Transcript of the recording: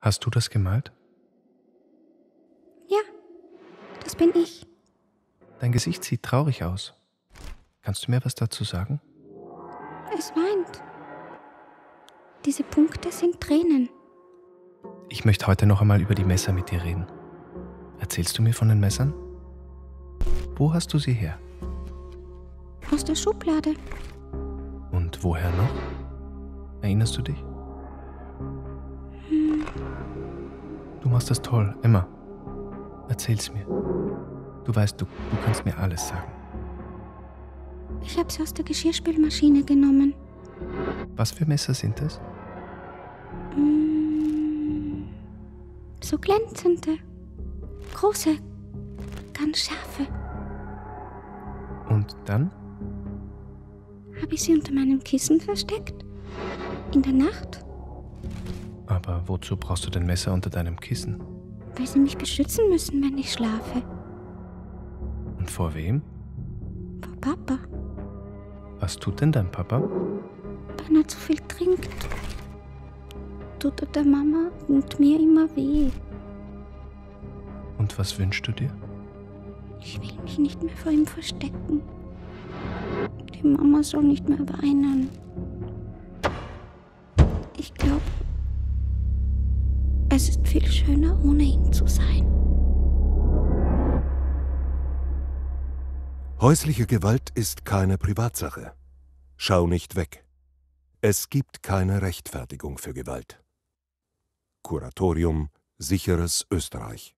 Hast du das gemalt? Ja, das bin ich. Dein Gesicht sieht traurig aus. Kannst du mir was dazu sagen? Es weint. Diese Punkte sind Tränen. Ich möchte heute noch einmal über die Messer mit dir reden. Erzählst du mir von den Messern? Wo hast du sie her? Aus der Schublade. Und woher noch? Erinnerst du dich? Du machst das toll, Emma. Erzähl's mir. Du weißt, du, du kannst mir alles sagen. ich habe sie aus der Geschirrspülmaschine genommen. Was für Messer sind das? Hm, so glänzende. Große. Ganz scharfe. Und dann? Habe ich sie unter meinem Kissen versteckt? In der Nacht? Aber wozu brauchst du denn Messer unter deinem Kissen? Weil sie mich beschützen müssen, wenn ich schlafe. Und vor wem? Vor Papa. Was tut denn dein Papa? Wenn er zu viel trinkt, tut er der Mama und mir immer weh. Und was wünschst du dir? Ich will mich nicht mehr vor ihm verstecken. Die Mama soll nicht mehr weinen. Ich glaube, es ist viel schöner, ohne ihn zu sein. Häusliche Gewalt ist keine Privatsache. Schau nicht weg. Es gibt keine Rechtfertigung für Gewalt. Kuratorium Sicheres Österreich